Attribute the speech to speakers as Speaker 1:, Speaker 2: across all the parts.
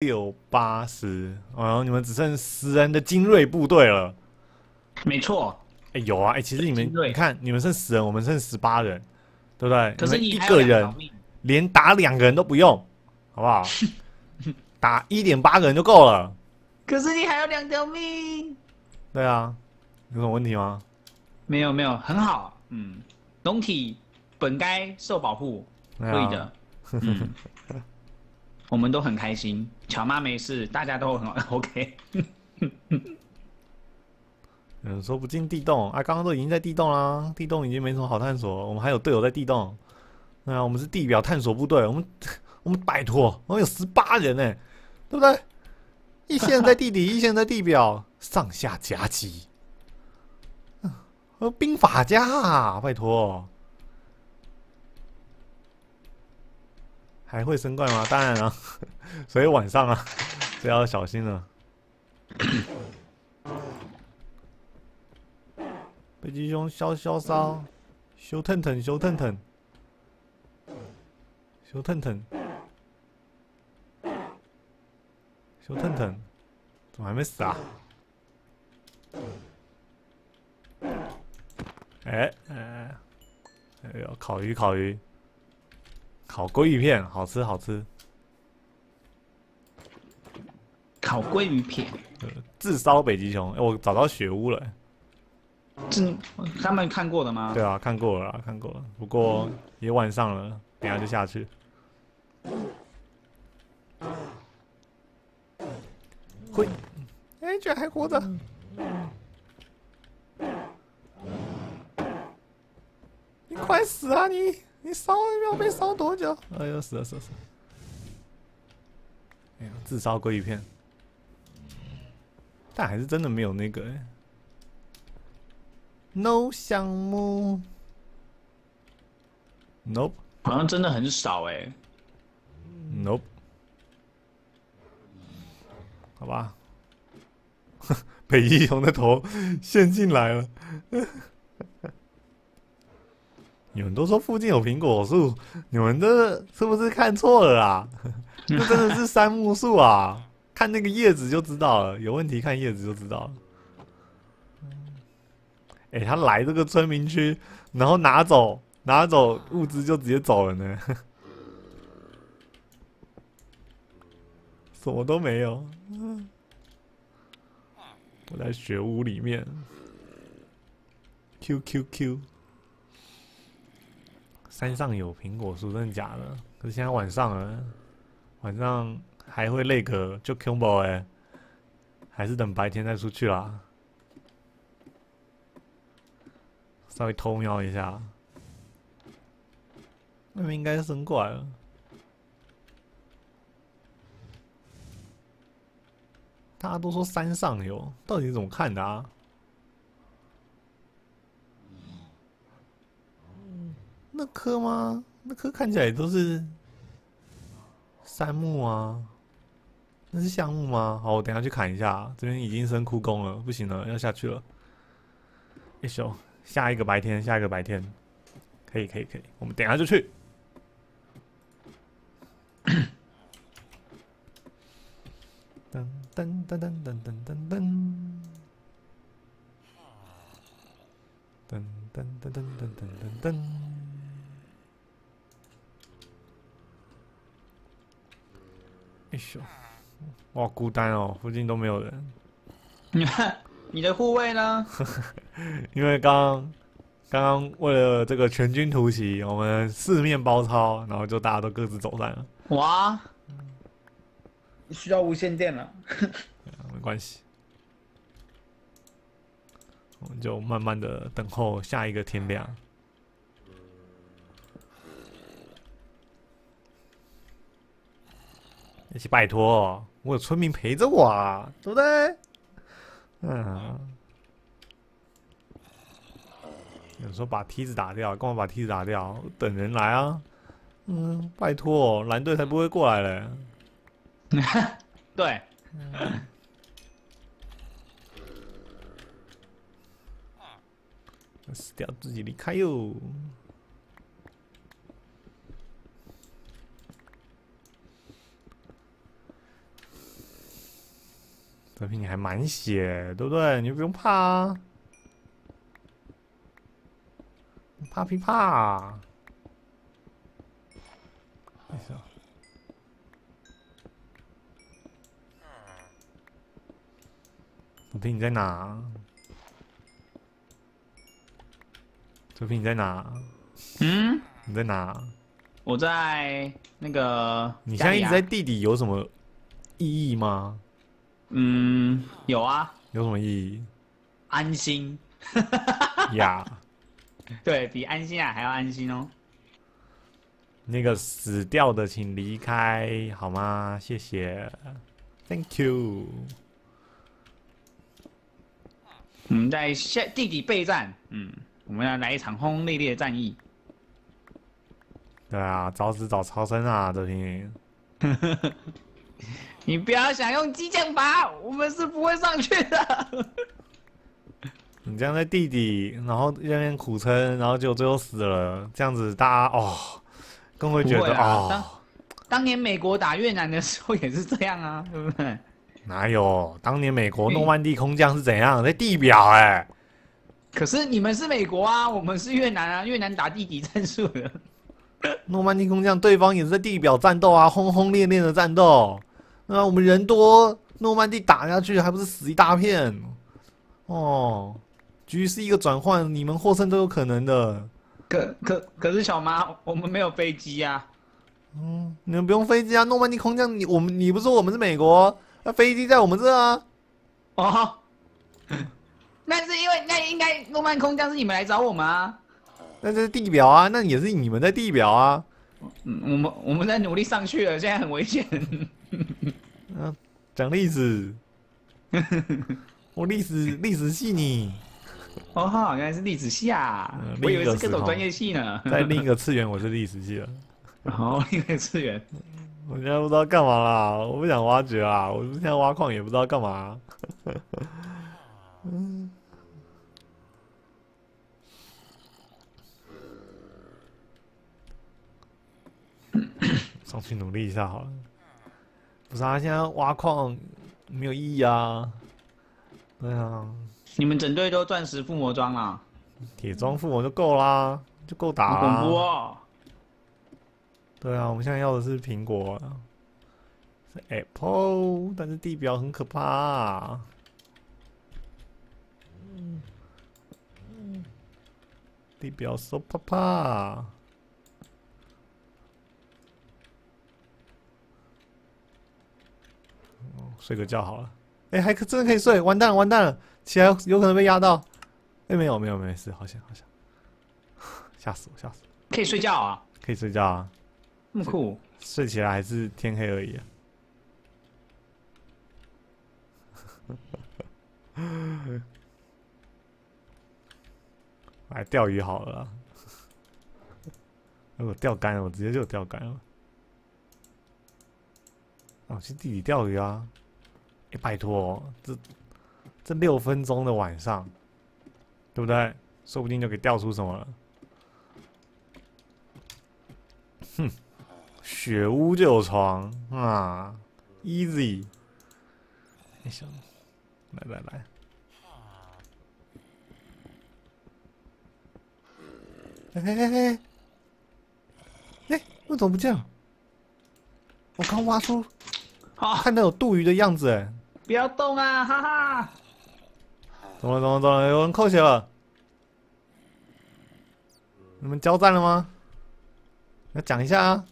Speaker 1: 六八十，哦，你们只剩十人的精锐部队了。
Speaker 2: 没错，
Speaker 1: 哎，有啊，哎，其实你们你看，你们剩十人，我们剩十八人，对不对？
Speaker 2: 可是你一
Speaker 1: 个人连打两个人都不用，好不好？打一点八个人就够了。
Speaker 2: 可是你还有两条命。
Speaker 1: 对啊，有什么问题吗？
Speaker 2: 没有没有，很好，嗯，龙体本该受保护，可以的，嗯，我们都很开心，巧妈没事，大家都很 OK，
Speaker 1: 有人说不进地洞啊，刚刚都已经在地洞啦，地洞已经没什么好探索，我们还有队友在地洞。对啊，我们是地表探索部队，我们 我们拜托，我们有十八人呢，对不对？一线在地底，一线在地表，上下夹击。嗯呃，兵法家啊，拜托。还会升怪吗？当然了，所以晚上啊，这要小心了。北极熊消消烧，修腾腾修腾腾，修腾腾，修腾腾，怎么还没死啊？哎哎哎呦，烤鱼烤鱼，烤鲑鱼片，好吃好吃。
Speaker 2: 烤鲑鱼片，
Speaker 1: 自烧北极熊，哎、我找到雪屋了、
Speaker 2: 这他们看过的吗？
Speaker 1: 对啊，看过了啦，看过了。不过也晚上了，等一下就下去。会，哎、居然还活着！你快死啊你！你烧要被烧多久？哎呦，死了死了死了！哎呀，自烧鲑鱼片，但还是真的没有那个哎、No 项目，Nope。
Speaker 2: 好像真的很少哎、
Speaker 1: Nope，好吧，北极熊的头陷进来了。你们都说附近有苹果树，你们这是不是看错了啊？这真的是杉木树啊！看那个叶子就知道了，有问题看叶子就知道了。哎、他来这个村民区，然后拿走拿走物资就直接走了呢，什么都没有。我在雪屋里面，Q Q Q，山上有苹果树，真的假的？可是现在晚上了，晚上还会累个就 combo 哎，还是等白天再出去啦。稍微偷瞄一下，那边应该升过来了。大家都说山上有，到底怎么看的啊？那棵吗？那棵看起来都是杉木啊，那是橡木吗？好，我等下去砍一下。这边已经升枯工了，不行了，要下去了。一宿，下一个白天，下一个白天，可以，可以，可以，我们等下就去。噔噔噔噔噔噔噔噔，噔噔噔噔噔噔噔噔。哎呦，我好孤单哦，附近都没有人。
Speaker 2: 你看，你的护卫呢？
Speaker 1: 因为刚刚刚为了这个全军突袭，我们四面包抄，然后就大家都各自走散了，
Speaker 2: 哇，需要无线电了。
Speaker 1: 没关系，我们就慢慢的等候下一个天亮。一起拜托，我有村民陪着我啊，对不对？嗯。有时候把梯子打掉，干嘛把梯子打掉？等人来啊！嗯，拜托，蓝队才不会过来嘞。
Speaker 2: 对，
Speaker 1: 死掉自己离开哟。德平你还满血，对不对？你不用怕啊，怕屁怕。没事。德平你在哪？德平你在哪？
Speaker 2: 嗯，
Speaker 1: 你在哪？
Speaker 2: 我在那个
Speaker 1: 你现在一直在地底有什么意义吗？
Speaker 2: 嗯，有啊，
Speaker 1: 有什么意义
Speaker 2: 安心，
Speaker 1: 呀？
Speaker 2: 对比安心啊还要安心哦。
Speaker 1: 那个死掉的请离开好吗？谢谢，Thank you。
Speaker 2: 我们在下地底备战，嗯，我们要来一场轰轰烈烈的战役。
Speaker 1: 对啊，早死早超生啊，这平。
Speaker 2: 你不要想用激将法，我们是不会上去的。
Speaker 1: 你这样在地底，然后在那边苦撑，然后就最后死了，这样子大家哦，更会觉得哦，
Speaker 2: 当年美国打越南的时候也是这样啊，对不对？
Speaker 1: 哪有？当年美国诺曼底空降是怎样？在地表哎、
Speaker 2: 可是你们是美国啊，我们是越南啊，越南打地底战术的。
Speaker 1: 诺曼底空降，对方也是在地表战斗啊，轰轰烈烈的战斗。那我们人多，诺曼底打下去还不是死一大片？哦，局势一个转换，你们获胜都有可能的。
Speaker 2: 可可可是小妈，我们没有飞机啊。
Speaker 1: 嗯，你们不用飞机啊，诺曼底空降，你我们你不是说我们是美国，那飞机在我们这啊。
Speaker 2: 哦，那是因为那应该诺曼空降是你们来找我们啊。
Speaker 1: 那这是地表啊，那也是你们在地表啊。
Speaker 2: 嗯，我们我们在努力上去了，现在很危险。
Speaker 1: 讲历史，我历史历史系你，
Speaker 2: 哦，原来是历史系啊
Speaker 1: 嗯，
Speaker 2: 我以为是各种专业系呢。
Speaker 1: 在另一个次元我是历史系了。
Speaker 2: 哦，另一个次元。
Speaker 1: 我现在不知道干嘛啦，我不想挖掘啊，我现在挖矿也不知道干嘛。上去努力一下好了。不是啊，现在挖矿没有意义啊。对啊，
Speaker 2: 你们整队都钻石附魔装啊？
Speaker 1: 铁装附魔就够啦，就够打
Speaker 2: 好恐怖
Speaker 1: 啦。
Speaker 2: 哦！
Speaker 1: 对啊，我们现在要的是苹果啊，是 Apple，但是地表很可怕、嗯地表 so 怕怕。睡个觉好了。哎、还可真的可以睡，完蛋了，完蛋了，起来有可能被压到。哎、没有没有没事，好像好像，吓死我吓死我，
Speaker 2: 可以睡觉啊？
Speaker 1: 可以睡觉啊。
Speaker 2: 那么酷？
Speaker 1: 睡起来还是天黑而已、啊。来钓鱼好了啦。如果钓竿了，我直接就钓竿了。哦，去地里钓鱼啊！哎、拜托，这这六分钟的晚上，对不对？说不定就给钓出什么了。哼。雪屋就有床啊，easy。行，来来来，哎哎哎哎，哎，为什么不见了？我刚挖出
Speaker 2: 好、
Speaker 1: 看到有杜鱼的样子，哎，
Speaker 2: 不要动啊！哈哈。
Speaker 1: 懂了懂了懂了，有人扣血了。你们交战了吗？要讲一下啊。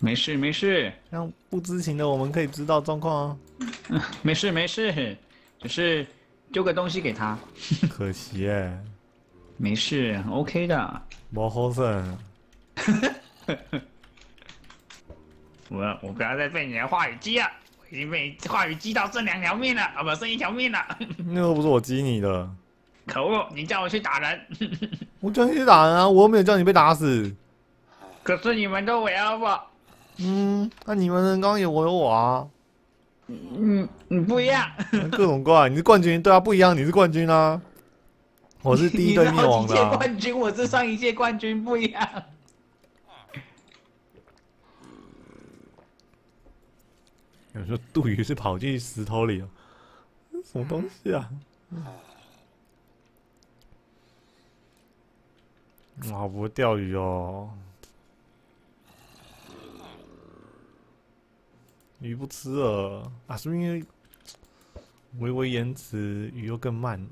Speaker 2: 没事没事
Speaker 1: 让不知情的我们可以知道状况啊。
Speaker 2: 没事没事，只是丢个东西给他，
Speaker 1: 可惜耶，
Speaker 2: 没事，OK 的。
Speaker 1: 毛好胜。
Speaker 2: 我我不要再被你的话语激了，我已经被你话语激到剩两条命了，啊不，剩一条命了。
Speaker 1: 那又不是我激你的，
Speaker 2: 可恶！你叫我去打人，
Speaker 1: 我叫你去打人啊，我又没有叫你被打死。
Speaker 2: 可是你们都围了我。
Speaker 1: 嗯，那你们人刚刚有我有我啊，
Speaker 2: 嗯，你不一样。
Speaker 1: 各种怪，你是冠军，对啊，不一样，你是冠军啊，我是第一队
Speaker 2: 你是好几届
Speaker 1: 灭亡的、啊。
Speaker 2: 冠军，我是上一届冠军，不一样。
Speaker 1: 有说杜鱼是跑进石头里了，什么东西啊？哇，不会钓鱼哦，鱼不吃了啊？是不是因为微微延迟，鱼又更慢了？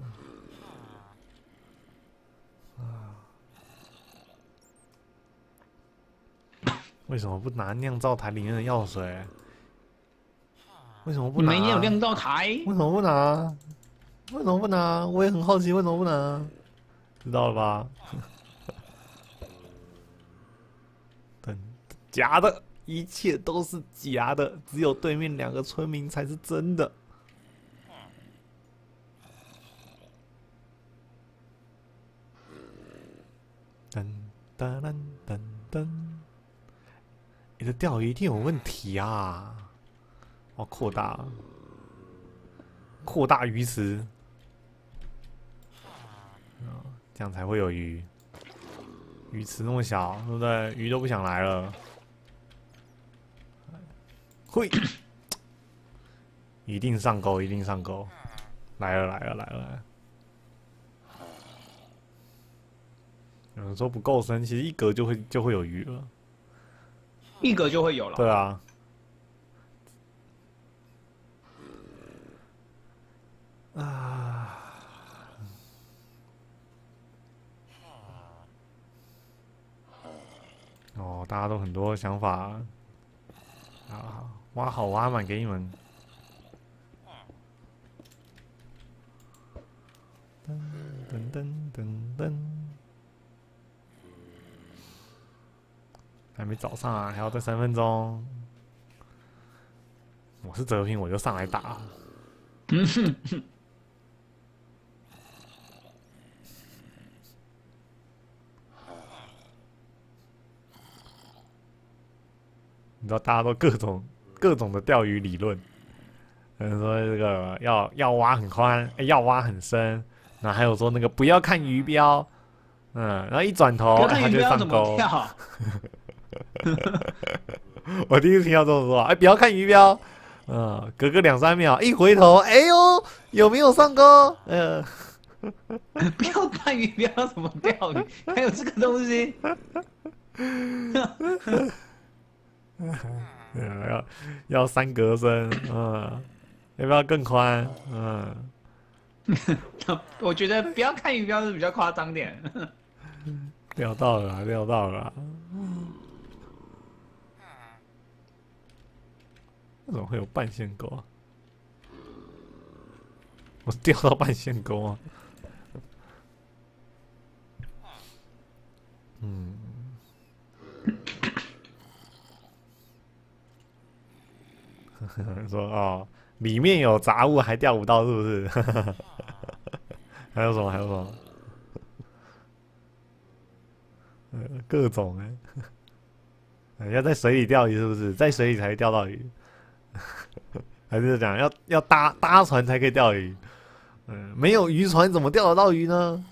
Speaker 1: 为什么不拿酿造台里面的药水？为什么不拿？
Speaker 2: 你们也有酿造台？
Speaker 1: 为什么不拿？为什么不拿？我也很好奇，为什么不拿？知道了吧？等假的，一切都是假的，只有对面两个村民才是真的。噔噔噔噔噔，你的钓鱼一定有问题啊！哦，扩大，扩大鱼池，啊，这样才会有鱼。鱼池那么小，对不对？鱼都不想来了。会，一定上钩，一定上钩。来了，来了，来了。有人说不够深，其实一格就会就会有鱼了。
Speaker 2: 一格就会有了。
Speaker 1: 对啊。啊。大家都很多想法。啊，挖好挖满给你们。噔噔噔噔噔。还没早上啊，还要再三分钟。我是泽平，我就上来打。嗯哼哼。你知道大家都各种各种的钓鱼理论，有人说这个要要挖很宽，要挖很深，然后还有说那个不要看鱼标，嗯，然后一转头他就上钩。我第一次听到这么说，哎，不要看鱼标，嗯，隔个两三秒，一回头，哎呦，有没有上钩？呃，
Speaker 2: 不要看鱼标，怎么钓鱼？还有这个东西？
Speaker 1: 要要三格深，嗯，要不要更宽？嗯，
Speaker 2: 我觉得不要看鱼标是比较夸张点。
Speaker 1: 钓到了，钓到了。怎么会有半线钩啊？我钓到半线钩啊！说哦，里面有杂物还钓不到，是不是？还有什么？还有什么？各种哎，要在水里钓鱼是不是？在水里才会钓到鱼。还是讲要要搭搭船才可以钓鱼，嗯，没有渔船怎么钓得到鱼呢？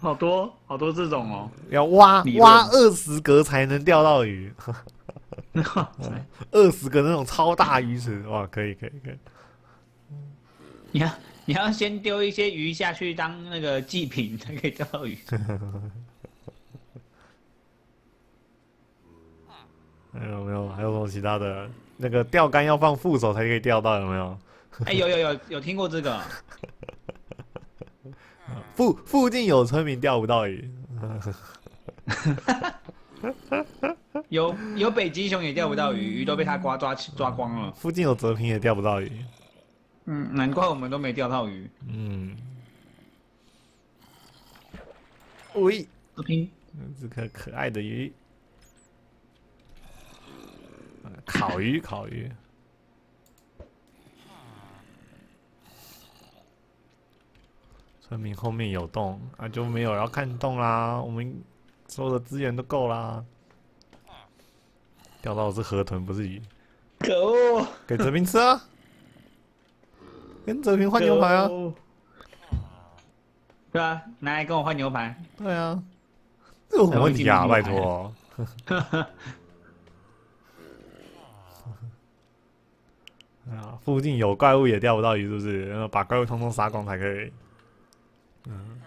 Speaker 2: 好多多这种哦，
Speaker 1: 要挖挖二十格才能钓到鱼，二十个那种超大鱼池，哇，可以可以可以。
Speaker 2: 你要你要先丢一些鱼下去当那个祭品才可以钓到鱼。
Speaker 1: 还有没有？还有什么其他的？那个钓竿要放副手才可以钓到，有没有？
Speaker 2: 哎，有有有有听过这个。
Speaker 1: 附附近有村民钓不到鱼。
Speaker 2: 有有北极熊也钓不到鱼，鱼都被他刮抓抓光了。
Speaker 1: 附近有泽平也钓不到鱼。
Speaker 2: 嗯，难怪我们都没钓到鱼。嗯。
Speaker 1: 喂，
Speaker 2: 泽平，
Speaker 1: 这个可爱的鱼。烤鱼，烤鱼。村民后面有洞啊，就没有要看洞啦。我们所有的资源都够啦。钓到的是河豚，不是鱼。
Speaker 2: 可恶！
Speaker 1: 给泽平吃啊！跟泽平换牛排啊！
Speaker 2: 对啊，拿来跟我换牛排。
Speaker 1: 对啊，这有什么问题啊？拜托。啊，附近有怪物也钓不到鱼，是不是？然后把怪物通通杀光才可以。嗯，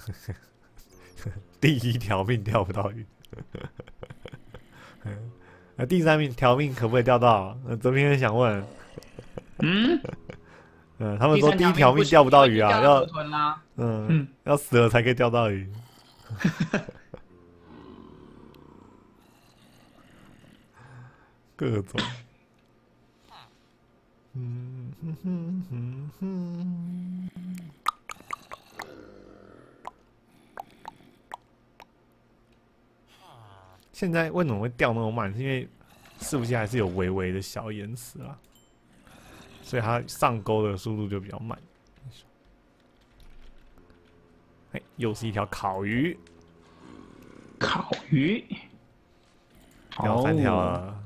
Speaker 1: 第一条命钓不到鱼。那第三命条命可不可以钓到？呃，泽平人想问。
Speaker 2: 嗯，
Speaker 1: 嗯，他们说第一条命钓不到鱼啊，要。嗯
Speaker 2: 嗯，
Speaker 1: 要死了才可以钓到鱼。各种。嗯哼哼哼哼。现在为什么会掉那么慢？是因为伺服器还是有微微的小延迟啊，所以它上钩的速度就比较慢。哎，又是一条烤鱼，
Speaker 2: 烤鱼，
Speaker 1: 钓三条
Speaker 2: 哦
Speaker 1: 了。